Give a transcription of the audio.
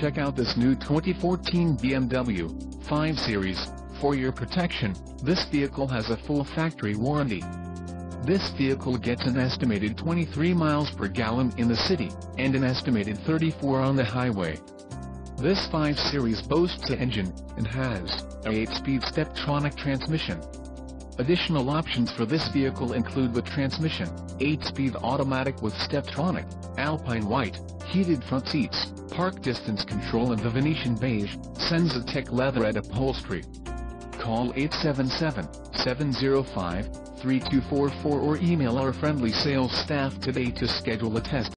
Check out this new 2014 BMW 5 Series. For your protection, this vehicle has a full factory warranty. This vehicle gets an estimated 23 miles per gallon in the city, and an estimated 34 on the highway. This 5 Series boasts an engine, and has, a 8-speed Steptronic transmission. Additional options for this vehicle include the transmission, 8-speed automatic with Steptronic, Alpine White, heated front seats, park distance control and the Venetian beige, SensaTec leatherette upholstery. Call 877-705-3244 or email our friendly sales staff today to schedule a test